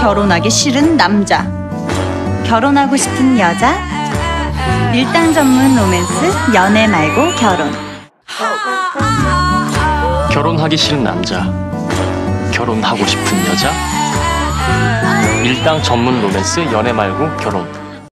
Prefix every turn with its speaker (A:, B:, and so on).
A: 결혼하기 싫은 남자. 결혼하고 싶은 여자. 밀당 전문 로맨스 연애 말고 결혼.
B: 결혼하기 싫은 남자, 결혼하고 싶은 여자, 밀당 전문 로맨스 연애 말고 결혼.